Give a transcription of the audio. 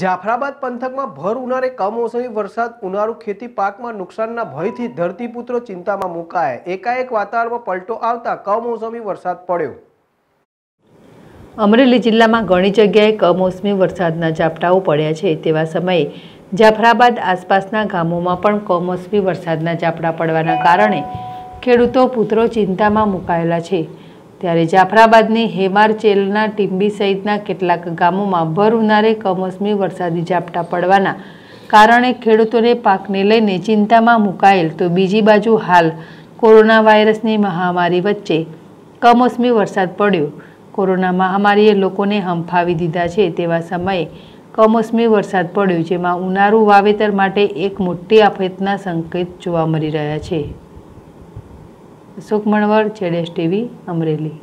જાફરાબાદ પંથકમાં ભર ઉનાળે કમોસમી વરસાદ, ઉનાળુ ખેતી પાકમાં નુકસાનના ભયથી ધરતીપુત્રો ચિંતામાં મુકાયા. એકાએક વાતાવરણમાં પલટો આવતા કમોસમી વરસાદ પડ્યો. અમરેલી જિલ્લામાં ઘણી જગ્યાએ કમોસમી વરસાદના ઝાપટાઓ પડ્યા છે. તેવા સમયે જાફરાબાદ આસપાસના ગામોમાં પણ કમોસમી વરસાદના ઝાપટા પડવાના કારણે ખેડૂતો, પુત્રો ચિંતામાં મુકાયેલા છે. ત્યારે જાફરાબાદની હેમારચેલના ટીંબી સહિતના કેટલાક ગામોમાં ભર ઉનાળે કમોસમી વરસાદી ઝાપટા પડવાના કારણે ખેડૂતોને પાકને લઈને ચિંતામાં મુકાયેલ તો બીજી બાજુ હાલ કોરોના વાયરસની મહામારી વચ્ચે કમોસમી વરસાદ પડ્યો. કોરોના મહામારીએ લોકોને હંફાવી દીધા છે તેવા સમયે કમોસમી વરસાદ પડ્યો, જેમાં ઉનાળુ વાવેતર માટે એક મોટી આફતના સંકેત જોવા મળી રહ્યા છે. અશોક છેડેશ ટીવી અમરેલી.